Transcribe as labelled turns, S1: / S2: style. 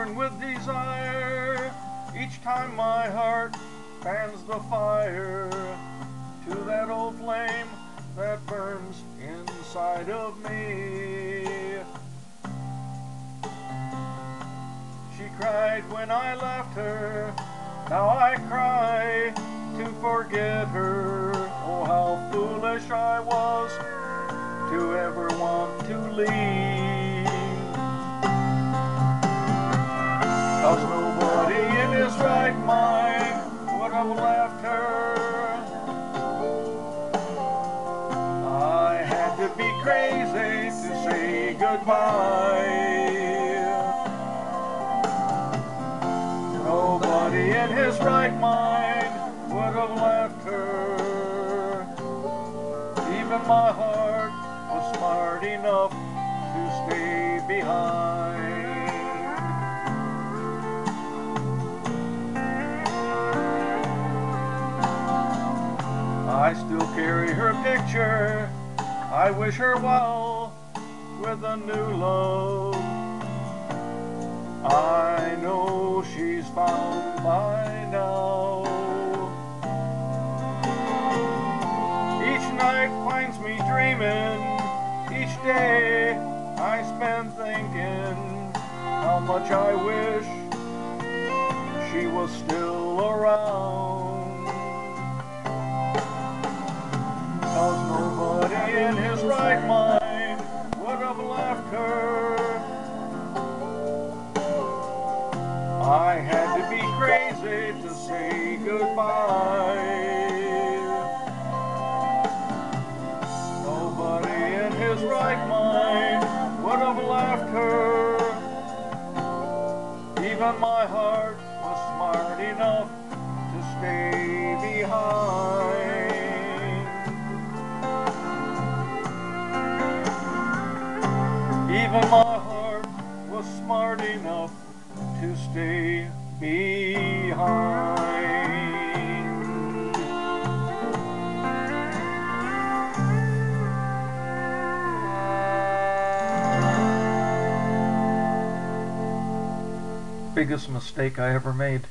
S1: burn with desire each time my heart fans the fire to that old flame that burns inside of me. She cried when I left her, now I cry to forget her. Oh, how foolish I was to ever want to leave. Right mind would have left her. I had to be crazy to say goodbye. Nobody in his right mind would have left her. Even my heart was smart enough to stay behind. I still carry her picture. I wish her well with a new love. I know she's found by now. Each night finds me dreaming. Each day I spend thinking how much I wish she was still around. Mind would have left her. I had to be crazy to say goodbye. Nobody in his right mind would have left her. Even my heart was smart enough to stay behind. Even my heart was smart enough to stay behind. Biggest mistake I ever made.